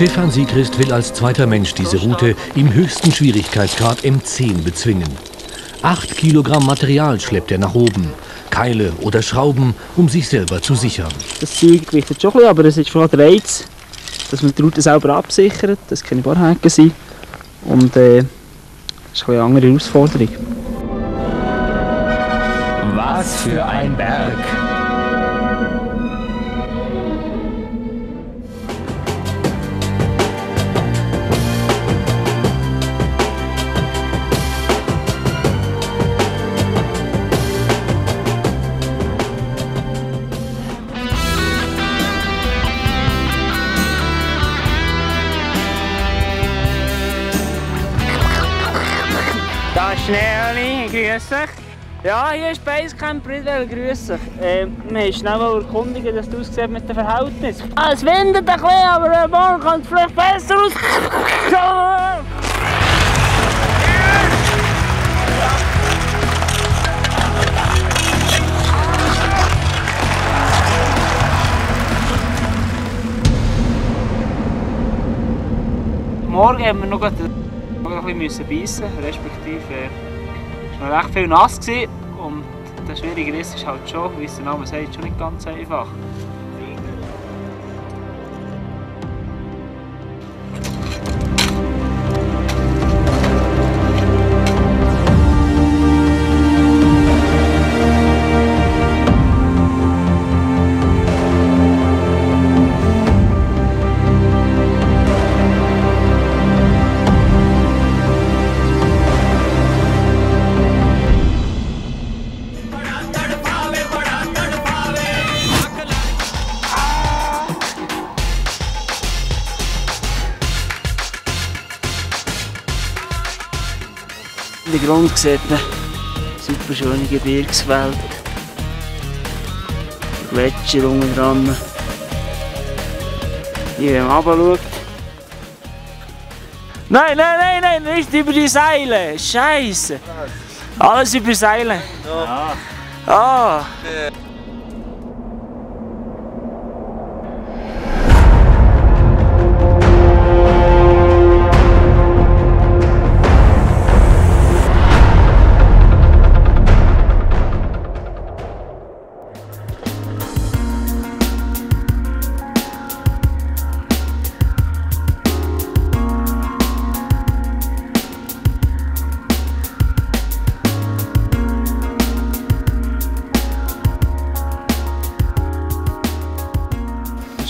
Stefan Siegrist will als zweiter Mensch diese Route im höchsten Schwierigkeitsgrad M10 bezwingen. Acht Kilogramm Material schleppt er nach oben. Keile oder Schrauben, um sich selber zu sichern. Das Ziel gewichtet schon ein bisschen, aber es ist vor allem der Reiz, dass man die Route selber absichert, dass keine Barhaken sind. Und äh, das ist eine andere Herausforderung. Was für ein Berg! Da ist Schneeli, grüß dich. Ja, hier ist Basecamp Bridwell, grüß dich. Äh, wir haben schnell erkundigen, dass du aussieht mit dem Verhältnis. Ah, es windet ein bisschen, aber äh, morgen kann es vielleicht besser aus. Morgen haben wir noch ein bisschen beißen, respektive äh, es war recht viel nass gewesen. und der schwierige Riss ist halt schon, wie es der Name sagt, schon nicht ganz einfach. In der Grund sieht man super schöne Gebirgswelt. Gletscher unten dran. Hier, wenn man runter schaut. Nein, nein, nein, nein, nicht über die Seile. Scheiße. Alles über Seile. Ah.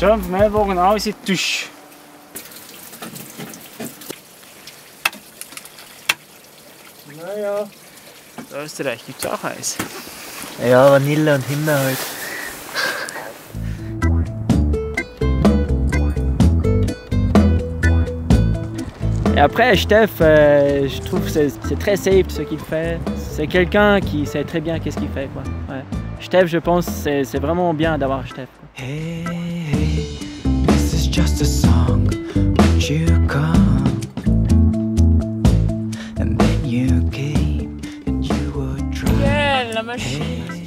Schön vom Ellbogen alles in die Tasche. Naja. Da ist recht, gibt's auch Eis. Ja, Vanille und Himbeer halt. Et après, Steph, euh, je trouve que c'est très safe ce qu'il fait. C'est quelqu'un qui sait très bien qu'est-ce qu'il fait. Quoi. Ouais. Steph, je pense, c'est c'est vraiment bien d'avoir Steph. Hey, 咱们试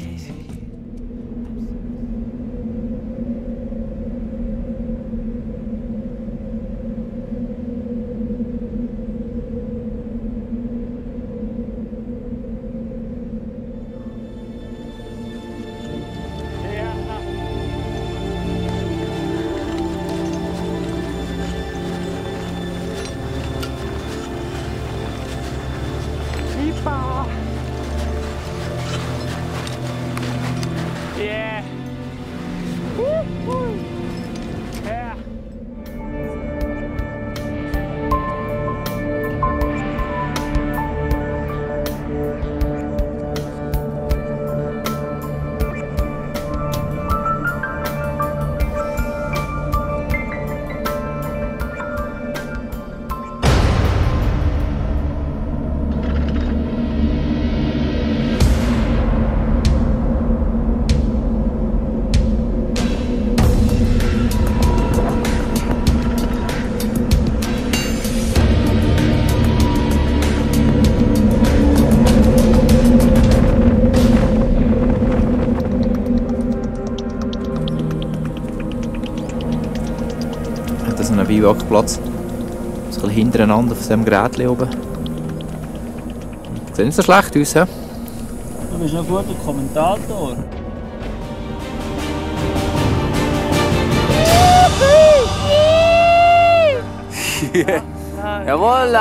Biwakplatz. So ein bisschen hintereinander auf diesem Gerät oben. Sieht nicht so schlecht aus, hä? Du bist ein guter Kommentator. Jawohl!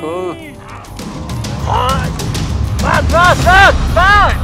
Cool. Was, was, was, was?